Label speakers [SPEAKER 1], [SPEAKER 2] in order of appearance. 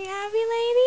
[SPEAKER 1] You happy, lady?